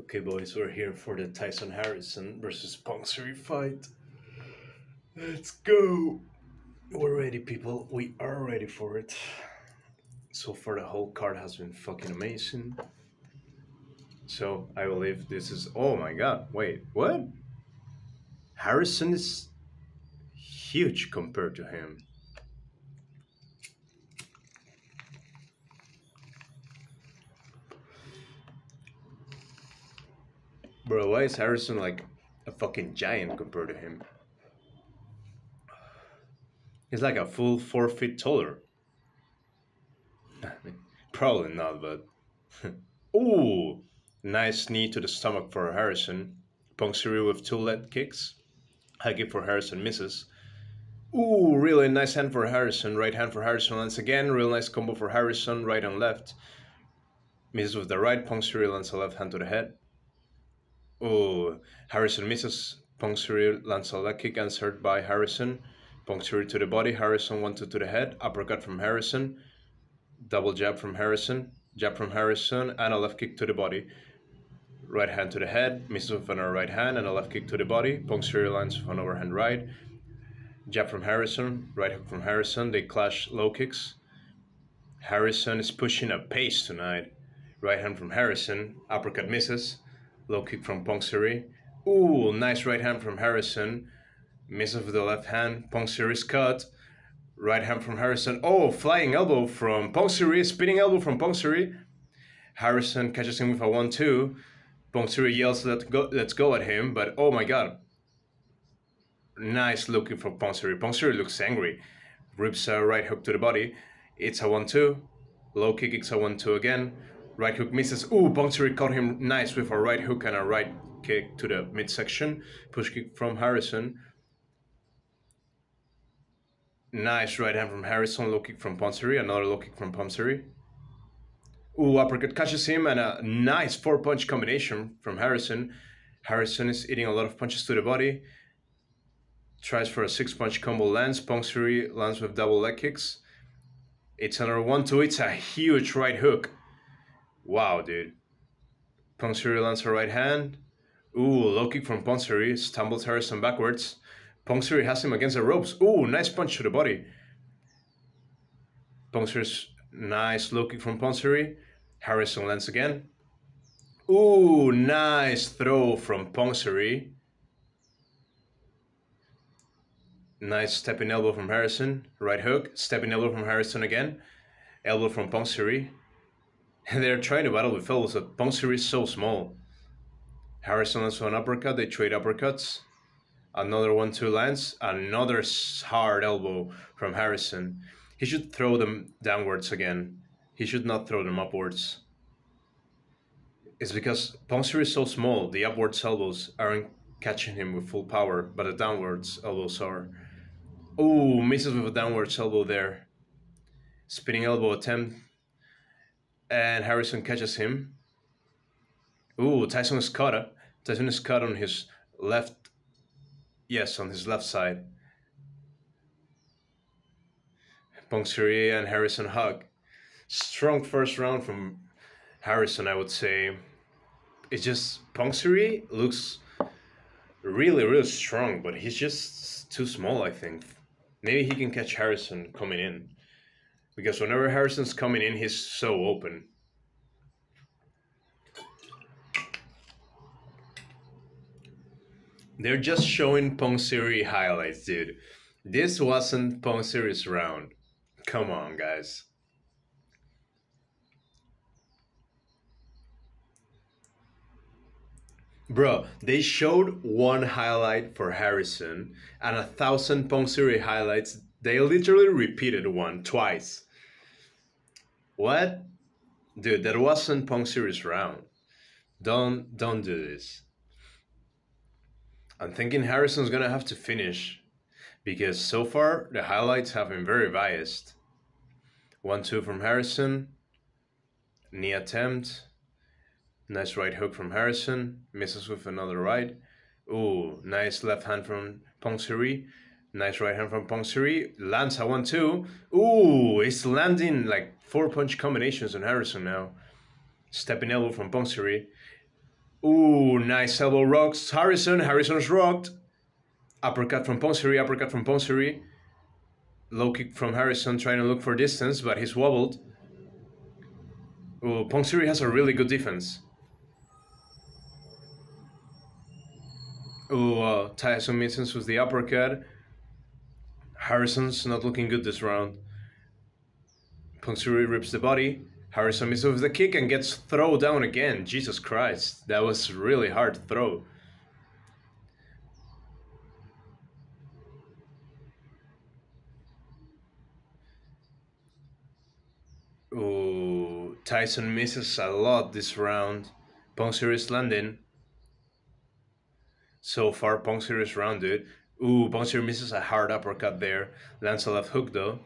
Okay, boys, we're here for the Tyson Harrison versus Punk fight. Let's go! We're ready, people. We are ready for it. So far, the whole card has been fucking amazing. So, I believe this is. Oh my god, wait, what? Harrison is huge compared to him. Bro, why is Harrison like a fucking giant compared to him? He's like a full four feet taller. Probably not, but. Ooh! Nice knee to the stomach for Harrison. Pongsiri with two leg kicks. Kick for Harrison misses. Ooh, really nice hand for Harrison. Right hand for Harrison once again. Real nice combo for Harrison, right and left. Misses with the right. Pongsiri lands a left hand to the head. Oh, Harrison misses. A leg kick answered by Harrison. Pongsiri to the body. Harrison one two to the head. Uppercut from Harrison. Double jab from Harrison. Jab from Harrison and a left kick to the body. Right hand to the head. Misses with another right hand and a left kick to the body. Pongsiri lands with an overhand right. Jab from Harrison. Right hook from Harrison. They clash low kicks. Harrison is pushing a pace tonight. Right hand from Harrison. Uppercut misses. Low kick from Pongsiri. Ooh, nice right hand from Harrison. Miss of the left hand. Pongsiri's cut. Right hand from Harrison. Oh, flying elbow from Pongsiri. Spinning elbow from Pongsiri. Harrison catches him with a 1-2. Pongsiri yells, Let go, let's go at him. But oh my god. Nice looking for Pongsiri. Pongsiri looks angry. Rips a right hook to the body. It's a 1-2. Low kick, it's a 1-2 again. Right hook misses. Ooh, Pongsiri caught him nice with a right hook and a right kick to the midsection. Push kick from Harrison. Nice right hand from Harrison. Low kick from Pongsiri. Another low kick from Pongsiri. Ooh, uppercut catches him and a nice four punch combination from Harrison. Harrison is eating a lot of punches to the body. Tries for a six punch combo lands. Pongsiri lands with double leg kicks. It's another one two. It's a huge right hook. Wow, dude. Pongsiri lands a right hand. Ooh, low kick from Pongsiri. Stumbles Harrison backwards. Pongsiri has him against the ropes. Ooh, nice punch to the body. Pongsiri's nice low kick from Pongsiri. Harrison lands again. Ooh, nice throw from Pongsiri. Nice stepping elbow from Harrison. Right hook. Stepping elbow from Harrison again. Elbow from They're trying to battle with elbows, but Pongsiri is so small. Harrison lands an uppercut. They trade uppercuts. Another one, two lands. Another hard elbow from Harrison. He should throw them downwards again. He should not throw them upwards. It's because Pongsiri is so small, the upwards elbows aren't catching him with full power, but the downwards elbows are. Oh, misses with a downwards elbow there. Spinning elbow attempt. And Harrison catches him. Ooh, Tyson is caught. Tyson is caught on his left Yes, on his left side. Pongsiri and Harrison hug. Strong first round from Harrison, I would say. It's just Pongsiri looks really, really strong, but he's just too small, I think. Maybe he can catch Harrison coming in. Because whenever Harrison's coming in, he's so open. They're just showing Pongsiri highlights, dude. This wasn't Pongsiri's round. Come on, guys. Bro, they showed one highlight for Harrison and a thousand Pongsiri highlights. They literally repeated one twice. What? Dude, that wasn't Pongsiri's round. Don't don't do this. I'm thinking Harrison's gonna have to finish because so far the highlights have been very biased. One two from Harrison, knee attempt, nice right hook from Harrison, misses with another right. Ooh, nice left hand from Pongsiri, nice right hand from Pongsiri, lands a one two. Ooh, it's landing like four punch combinations on Harrison now. Stepping elbow from Pongsiri. Ooh, nice elbow rocks. Harrison. Harrison's rocked. Uppercut from Pongsiri. Uppercut from Pongsiri. Low kick from Harrison trying to look for distance, but he's wobbled. Ooh, Pongsiri has a really good defense. Ooh, uh, Tyson misses with the uppercut. Harrison's not looking good this round. Pongsiri rips the body. Harrison misses with the kick and gets thrown down again. Jesus Christ, that was really hard to throw. Ooh, Tyson misses a lot this round. Pongsiri is landing. So far, Pongsiri is rounded. Ooh, Pongsiri misses a hard uppercut there. Lands a left hook though.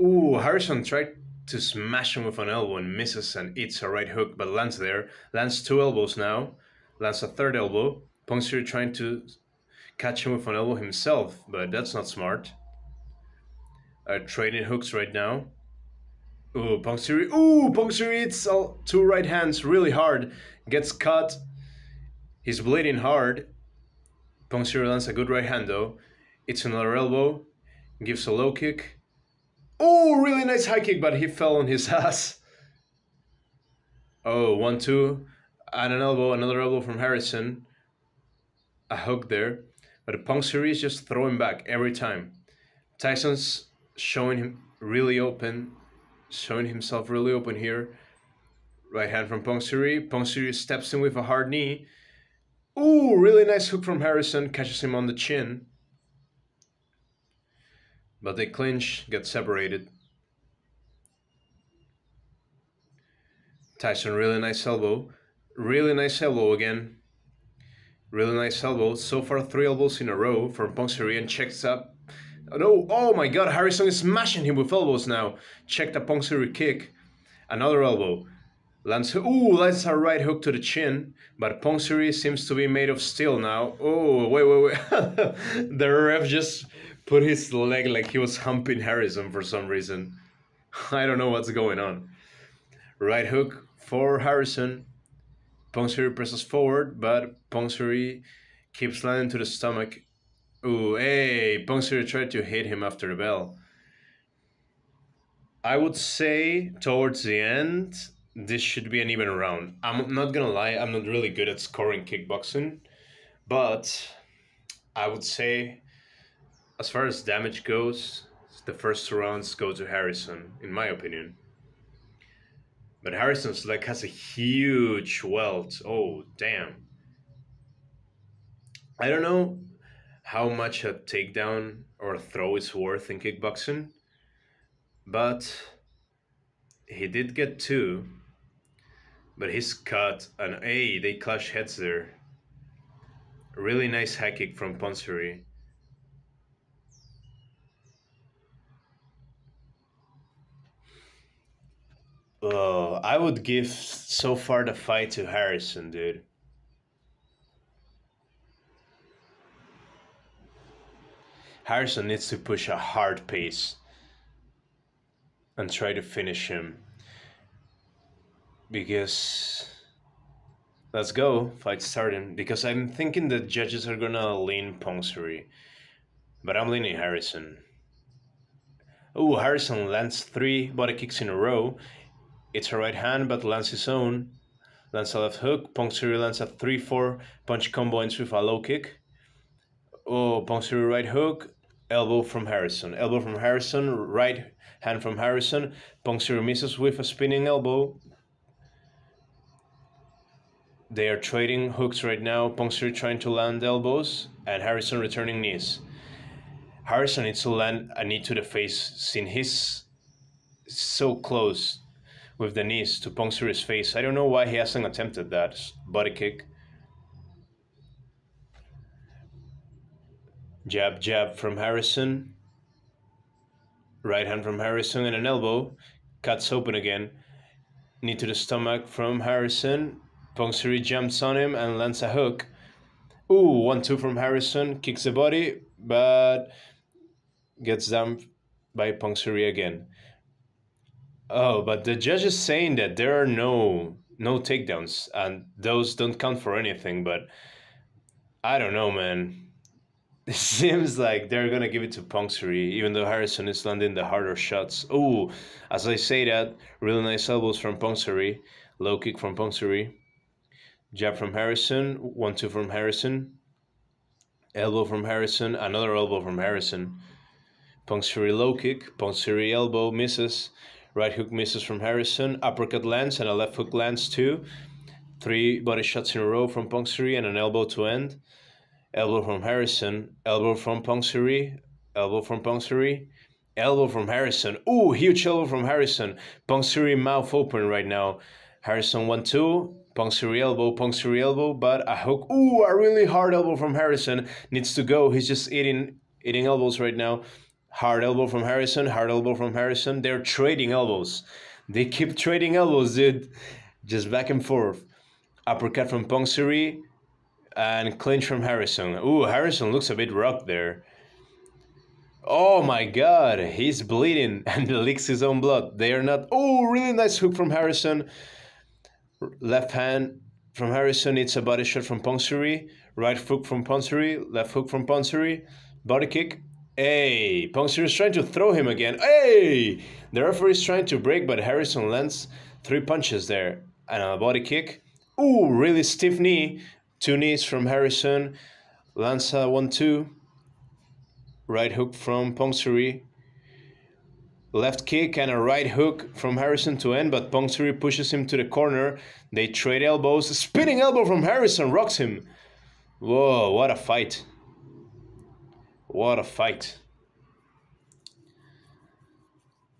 Ooh, Harrison tried to smash him with an elbow and misses and eats a right hook, but lands there. Lands two elbows now. Lands a third elbow. Pongsiri trying to catch him with an elbow himself, but that's not smart. Uh, trading hooks right now. Ooh, Pongsiri. Ooh, Pongsiri hits all, two right hands really hard. Gets cut. He's bleeding hard. Pongsiri lands a good right hand though. It's another elbow. Gives a low kick. Oh, really nice high kick, but he fell on his ass. Oh, one, two, and an elbow, another elbow from Harrison. A hook there. But Pongsiri is just throwing back every time. Tyson's showing him really open, showing himself really open here. Right hand from Pongsiri. Pongsiri steps in with a hard knee. Ooh, really nice hook from Harrison, catches him on the chin. But they clinch, get separated. Tyson, really nice elbow. Really nice elbow again. Really nice elbow. So far, three elbows in a row from Pongsiri and checks up. Oh, no, oh my god, Harrison is smashing him with elbows now. Check the Pongsiri kick. Another elbow. Lands, ooh, lands a right hook to the chin, but Pongsiri seems to be made of steel now. Oh, wait, wait, wait. the ref just put his leg like he was humping Harrison for some reason. I don't know what's going on. Right hook for Harrison. Pongsiri presses forward, but Pongsiri keeps landing to the stomach. Ooh, hey, Pongsiri tried to hit him after the bell. I would say towards the end, this should be an even round. I'm not gonna lie, I'm not really good at scoring kickboxing, but I would say as far as damage goes, the first two rounds go to Harrison, in my opinion. But Harrison's leg has a huge welt. Oh, damn. I don't know how much a takedown or a throw is worth in kickboxing, but he did get two. But he's cut, and hey, they clash heads there. Really nice high kick from Pongsiri. Oh, uh, I would give so far the fight to Harrison, dude. Harrison needs to push a hard pace and try to finish him. Because let's go, fight starting. Because I'm thinking the judges are gonna lean Pongsiri, but I'm leaning Harrison. Oh, Harrison lands three body kicks in a row. It's a right hand, but lands his own. Lands a left hook. Pongsiri lands a 3 4 punch combo ends with a low kick. Oh, Pongsiri right hook. Elbow from Harrison. Elbow from Harrison. Right hand from Harrison. Pongsiri misses with a spinning elbow. They are trading hooks right now. Pongsiri trying to land elbows and Harrison returning knees. Harrison needs to land a knee to the face since he's so close with the knees to puncture face. I don't know why he hasn't attempted that body kick. Jab, jab from Harrison. Right hand from Harrison and an elbow. Cuts open again. Knee to the stomach from Harrison. Pongsiri jumps on him and lands a hook. Ooh, one two from Harrison. Kicks the body, but gets down by Pongsiri again. Oh, but the judge is saying that there are no no takedowns, and those don't count for anything. But I don't know, man. It seems like they're gonna give it to Pongsiri, even though Harrison is landing the harder shots. Oh, as I say that, really nice elbows from Pongsiri, low kick from Pongsiri, jab from Harrison, one two from Harrison, elbow from Harrison, another elbow from Harrison. Pongsiri low kick, Pongsiri elbow misses, right hook misses from Harrison, uppercut lands and a left hook lands too. Three body shots in a row from Pongsiri and an elbow to end elbow from Harrison, elbow from Pongsiri, elbow from Pongsiri, elbow from Harrison. Ooh, huge elbow from Harrison. Pongsiri mouth open right now. Harrison 1 2. Pongsiri elbow, Pongsiri elbow, but a hook. Ooh, a really hard elbow from Harrison. Needs to go. He's just eating eating elbows right now. Hard elbow from Harrison, hard elbow from Harrison. They're trading elbows. They keep trading elbows, dude. Just back and forth. Uppercut from Pongsiri and clinch from Harrison. Ooh, Harrison looks a bit rocked there. Oh my god, he's bleeding and licks his own blood. They are not. Oh, really nice hook from Harrison. Left hand from Harrison. It's a body shot from Pongsiri. Right hook from Pongsiri. Left hook from Pongsiri. Body kick. Hey, Pongsiri is trying to throw him again. Hey! The referee is trying to break, but Harrison lands three punches there. And a body kick. Ooh, really stiff knee Two knees from Harrison. Lanza 1 2. Right hook from Pongsiri. Left kick and a right hook from Harrison to end, but Pongsiri pushes him to the corner. They trade elbows. Spinning elbow from Harrison rocks him. Whoa, what a fight. What a fight.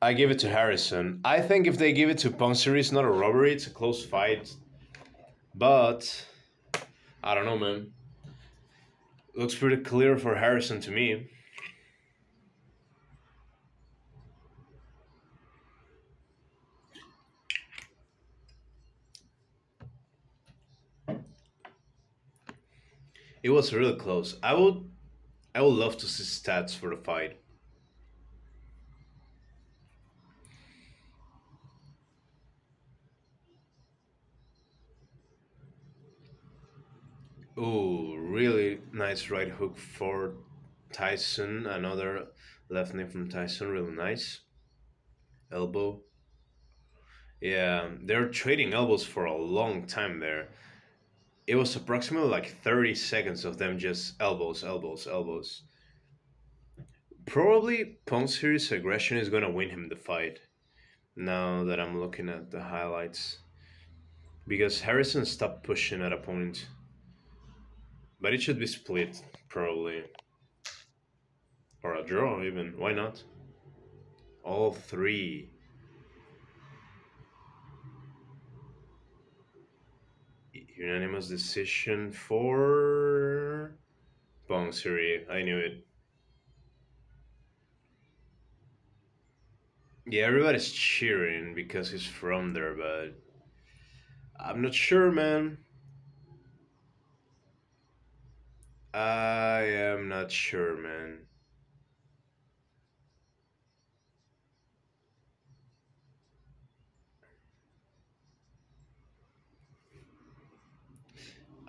I give it to Harrison. I think if they give it to Pongsiri, it's not a robbery, it's a close fight. But I don't know, man. Looks pretty clear for Harrison to me. It was really close. I would I would love to see stats for the fight. Oh, really nice right hook for Tyson. Another left knee from Tyson, really nice. Elbow. Yeah, they're trading elbows for a long time there. It was approximately like 30 seconds of them just elbows, elbows, elbows. Probably Pongsiri's aggression is gonna win him the fight. Now that I'm looking at the highlights. Because Harrison stopped pushing at a point. But it should be split, probably. Or a draw, even. Why not? All three. Unanimous decision for Pongsiri. I knew it. Yeah, everybody's cheering because he's from there, but I'm not sure, man. I am not sure, man.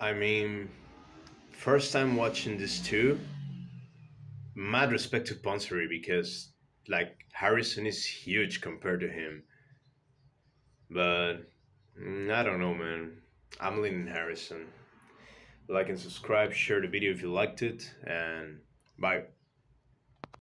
I mean, first time watching this too. Mad respect to Pongsiri because, like, Harrison is huge compared to him. But mm, I don't know, man. I'm leaning Harrison like and subscribe, share the video if you liked it, and bye.